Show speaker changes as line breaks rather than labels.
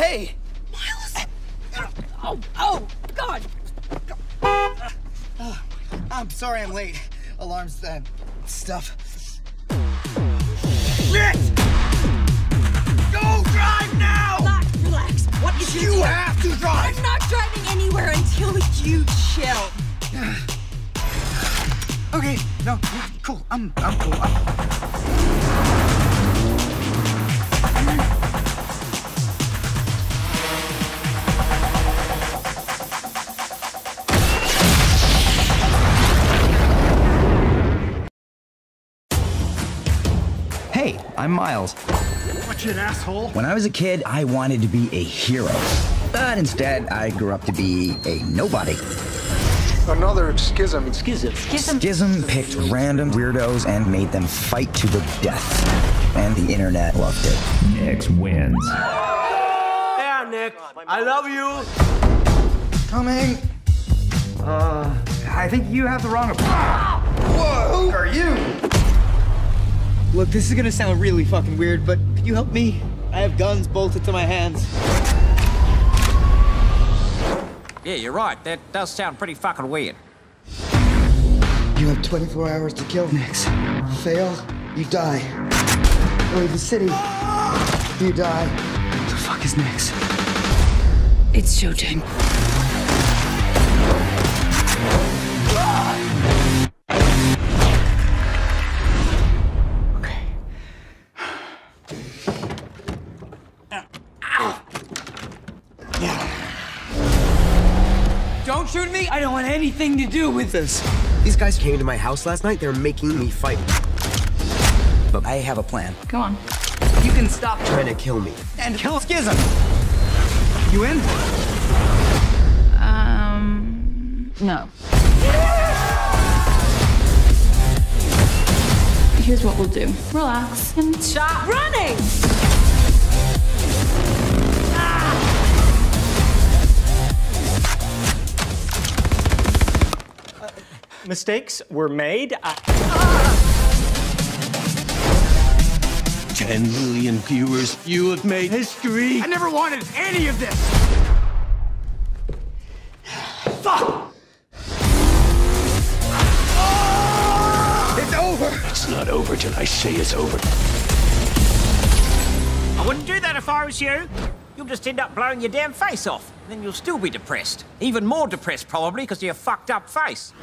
hey!
Miles! Oh, oh, God!
Uh, I'm sorry I'm late. Alarms, uh, stuff. Shit! Go drive now!
Relax, relax. What is
You have to drive!
I'm not driving anywhere until you chill.
okay, no, cool. I'm, I'm cool. I'm...
I'm Miles.
Watch it, asshole.
When I was a kid, I wanted to be a hero. But instead, I grew up to be a nobody.
Another Skizm.
Skizm. Skizm. Skizm picked random weirdos and made them fight to the death. And the internet loved it.
Nix wins.
Yeah, Nick. I love you.
Coming.
Uh, I think you have the wrong. Whoa, who are you?
Look, this is gonna sound really fucking weird, but could you help me? I have guns bolted to my hands.
Yeah, you're right. That does sound pretty fucking weird.
You have 24 hours to kill Nix. Fail, you die. Leave the city, you die.
What the fuck is Nix?
It's showtime.
Shoot me. I don't want anything to do with this.
These guys came to my house last night. They're making me fight.
But I have a plan.
Go on.
You can stop
Trying to kill me.
And kill Skizm. You in?
Um. No. Here's what we'll do relax and stop running!
Mistakes were made. I...
Ten million viewers. You have made history.
I never wanted any of this. Fuck!
It's over!
It's not over till I say it's over.
I wouldn't do that if I was you. You'll just end up blowing your damn face off. Then you'll still be depressed. Even more depressed, probably, because of your fucked up face.